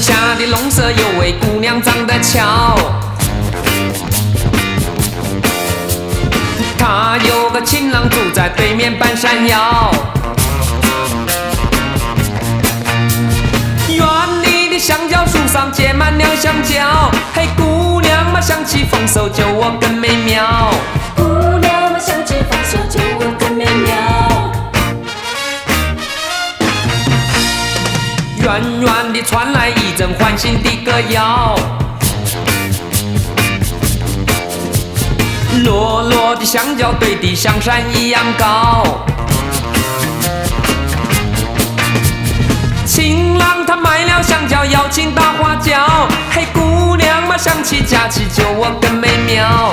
下的龙舍有位姑娘长得俏，她有个情郎住在对面半山腰。园里的香蕉树上结满了香蕉，嘿，姑娘嘛想起丰收就我更美妙。远远地传来一阵欢欣的歌谣，落落的香蕉堆得像山一样高。情郎他买了香蕉，邀请大花轿，嘿，姑娘嘛想起假期就我更美妙。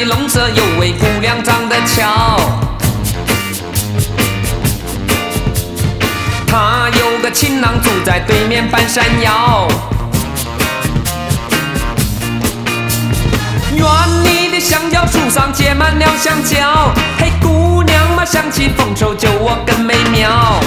的农舍有位姑娘长得俏，她有个情郎住在对面半山腰。园里的香蕉树上结满了香蕉，嘿，姑娘嘛想起丰收就我更美妙。